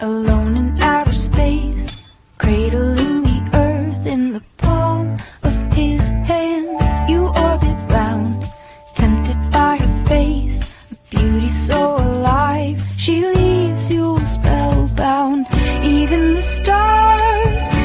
Alone in outer space, cradling the earth in the palm of his hand. You orbit round, tempted by her face, a beauty so alive. She leaves you spellbound, even the stars.